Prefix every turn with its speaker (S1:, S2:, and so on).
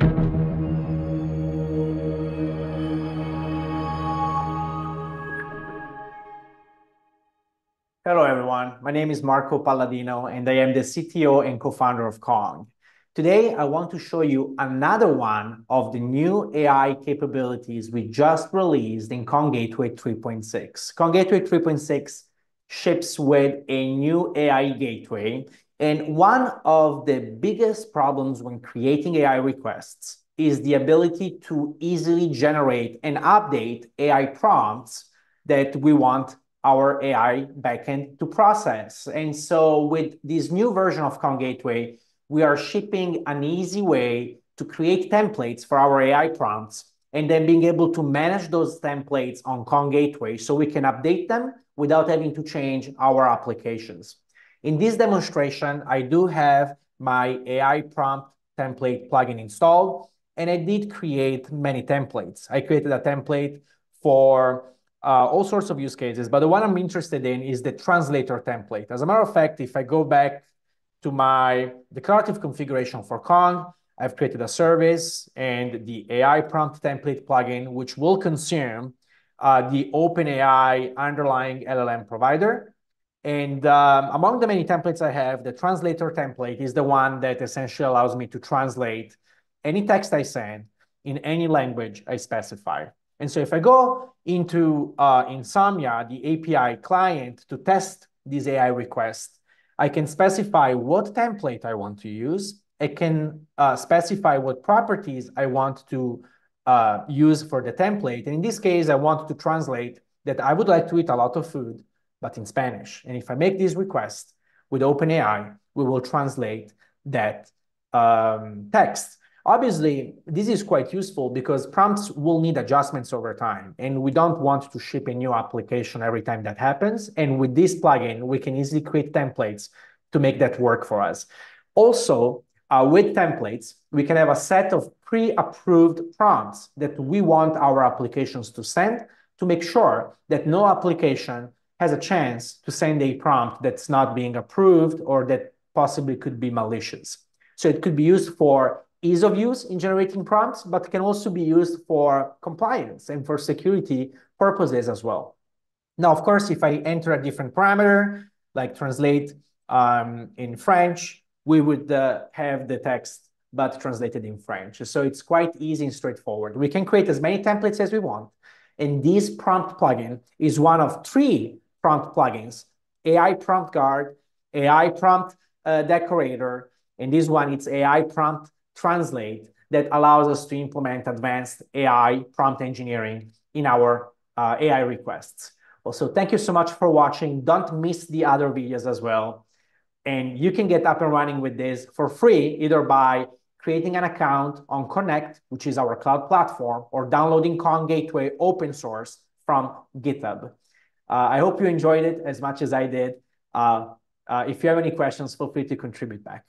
S1: Hello, everyone. My name is Marco Palladino, and I am the CTO and co-founder of Kong. Today, I want to show you another one of the new AI capabilities we just released in Kong Gateway 3.6. Kong Gateway 3.6 ships with a new AI gateway, and one of the biggest problems when creating AI requests is the ability to easily generate and update AI prompts that we want our AI backend to process. And so with this new version of Kong Gateway, we are shipping an easy way to create templates for our AI prompts, and then being able to manage those templates on Kong Gateway, so we can update them without having to change our applications. In this demonstration, I do have my AI prompt template plugin installed, and I did create many templates. I created a template for uh, all sorts of use cases, but the one I'm interested in is the translator template. As a matter of fact, if I go back to my declarative configuration for Kong, I've created a service and the AI prompt template plugin, which will consume uh, the OpenAI underlying LLM provider. And um, among the many templates I have, the translator template is the one that essentially allows me to translate any text I send in any language I specify. And so if I go into uh, Insomnia, the API client, to test this AI request, I can specify what template I want to use. I can uh, specify what properties I want to uh, use for the template. And in this case, I want to translate that I would like to eat a lot of food, but in Spanish. And if I make this request with OpenAI, we will translate that um, text. Obviously, this is quite useful because prompts will need adjustments over time, and we don't want to ship a new application every time that happens. And with this plugin, we can easily create templates to make that work for us. Also, Uh, with templates, we can have a set of pre-approved prompts that we want our applications to send to make sure that no application has a chance to send a prompt that's not being approved or that possibly could be malicious. So it could be used for ease of use in generating prompts, but can also be used for compliance and for security purposes as well. Now, of course, if I enter a different parameter, like translate um, in French, we would uh, have the text, but translated in French. So it's quite easy and straightforward. We can create as many templates as we want, and this prompt plugin is one of three prompt plugins: AI Prompt Guard, AI Prompt uh, Decorator, and this one, it's AI Prompt Translate, that allows us to implement advanced AI prompt engineering in our uh, AI requests. Also, thank you so much for watching. Don't miss the other videos as well, and you can get up and running with this for free, either by creating an account on Konnect, which is our cloud platform, or downloading Kong Gateway open source from GitHub. Uh, I hope you enjoyed it as much as I did. Uh, uh, if you have any questions, feel free to contribute back.